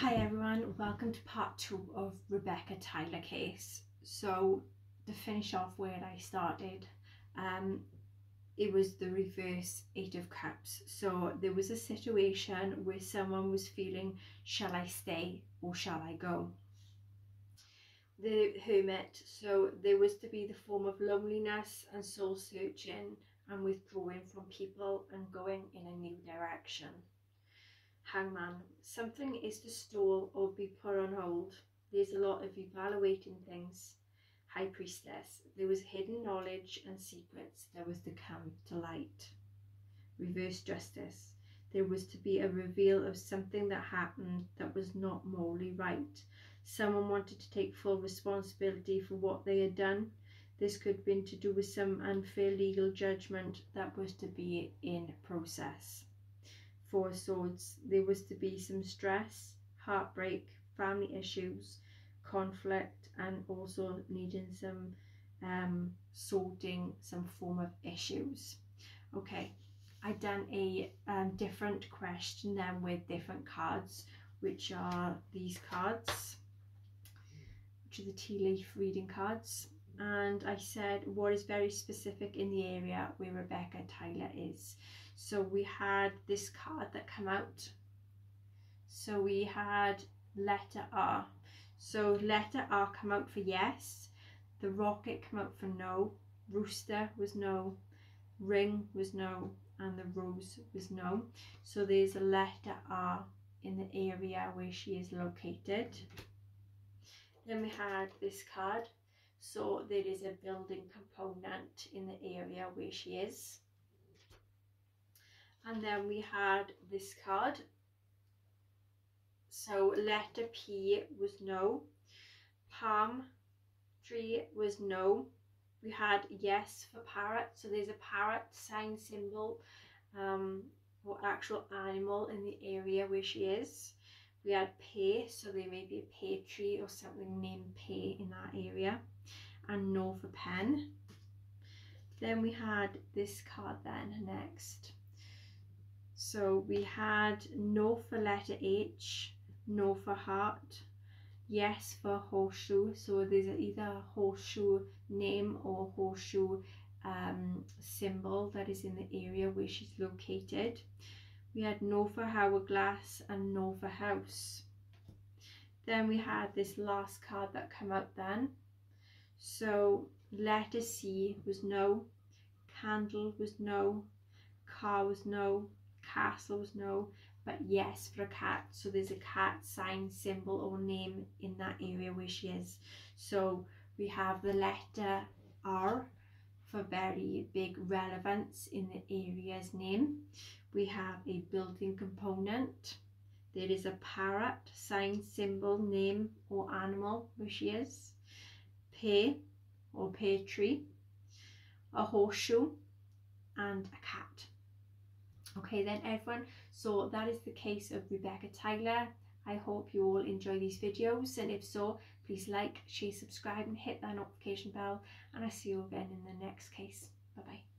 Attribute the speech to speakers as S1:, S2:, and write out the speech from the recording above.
S1: Hi everyone, welcome to part two of Rebecca Tyler case. So to finish off where I started, um, it was the reverse eight of cups. So there was a situation where someone was feeling, shall I stay or shall I go? The hermit, so there was to be the form of loneliness and soul searching and withdrawing from people and going in a new direction. Hangman, something is to stall or be put on hold. There's a lot of evaluating things. High Priestess, there was hidden knowledge and secrets that was to come to light. Reverse Justice, there was to be a reveal of something that happened that was not morally right. Someone wanted to take full responsibility for what they had done. This could have been to do with some unfair legal judgment that was to be in process. Four Swords, there was to be some stress, heartbreak, family issues, conflict, and also needing some um, sorting some form of issues. Okay, I've done a um, different question then with different cards, which are these cards, which are the tea leaf reading cards. And I said what is very specific in the area where Rebecca Tyler is. So we had this card that come out. So we had letter R. So letter R come out for yes. The rocket come out for no. Rooster was no. Ring was no. And the rose was no. So there's a letter R in the area where she is located. Then we had this card. So there is a building component in the area where she is. And then we had this card. So letter P was no. Palm tree was no. We had yes for parrot. So there's a parrot sign symbol um, or actual animal in the area where she is we had pay so there may be a pear tree or something named pay in that area and no for pen then we had this card then next so we had no for letter H, no for heart, yes for horseshoe. So there's either a horseshoe name or horseshoe um, symbol that is in the area where she's located. We had no for hourglass and no for house. Then we had this last card that come out then. So letter C was no, candle was no, car was no, castle was no but yes for a cat so there's a cat sign symbol or name in that area where she is so we have the letter R for very big relevance in the area's name. We have a building component. There is a parrot sign symbol name or animal which is. Pear or pear tree. A horseshoe and a cat. Okay then everyone, so that is the case of Rebecca Tyler. I hope you all enjoy these videos and if so, please like, share, subscribe and hit that notification bell and I see you again in the next case. Bye bye.